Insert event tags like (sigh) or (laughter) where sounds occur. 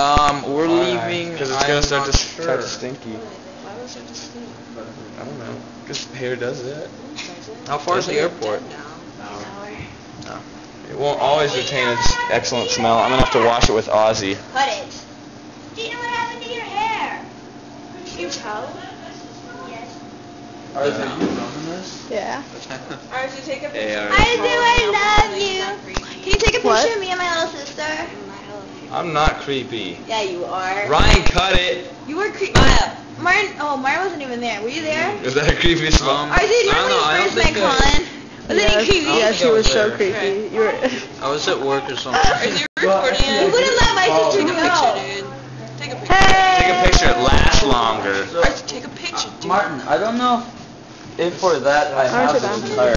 Um, we're leaving. Because it's gonna start to sure. start to stinky. Why was it just stink? I don't know. Because hair does that. How far is the airport? No. It won't always retain its excellent smell. I'm gonna have to wash it with Ozzy. Cut it. Do you know what happened to your hair? You tell? Yes. Are you filming this? Yeah. Archie, take a picture. Hey, I do, I love you. Can you take a picture What? of me and my little sister? I'm not creepy. Yeah, you are. Ryan, cut it. You were creepy. Maya. Martin, oh, Martin wasn't even there. Were you there? Is that a creepy smell? Um, Archie, do you I know, I when you don't first met think I- Collin? Wasn't yes, he creepy? yes, he I was was so there. creepy. You were. (laughs) I was at work or something. Are you recording You wouldn't let my sister Take a picture, dude. Take a picture. Hey. Take a picture. It lasts longer. Archie, take a picture, dude. Martin, I don't know if for that I have you the entire